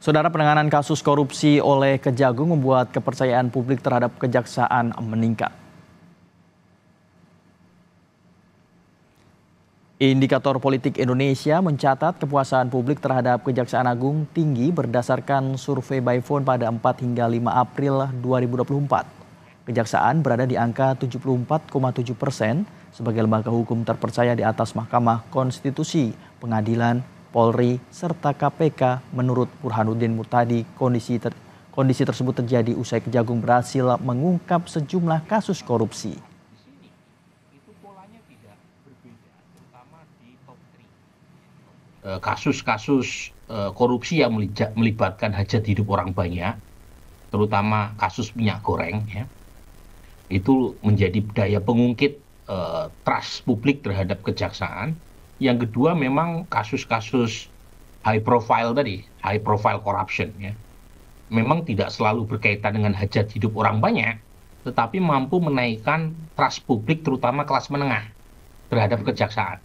Saudara penanganan kasus korupsi oleh Kejagung membuat kepercayaan publik terhadap kejaksaan meningkat. Indikator politik Indonesia mencatat kepuasan publik terhadap Kejaksaan Agung tinggi berdasarkan survei by phone pada 4 hingga 5 April 2024. Kejaksaan berada di angka 74,7 persen sebagai lembaga hukum terpercaya di atas Mahkamah Konstitusi, Pengadilan, Polri, serta KPK. Menurut Burhanuddin Murtadi, kondisi, ter kondisi tersebut terjadi usai Kejagung berhasil mengungkap sejumlah kasus korupsi. Eh, kasus-kasus eh, korupsi yang melibatkan hajat hidup orang banyak, terutama kasus minyak goreng, ya, itu menjadi daya pengungkit uh, trust publik terhadap kejaksaan. Yang kedua memang kasus-kasus high profile tadi, high profile corruption, ya, memang tidak selalu berkaitan dengan hajat hidup orang banyak, tetapi mampu menaikkan trust publik terutama kelas menengah terhadap kejaksaan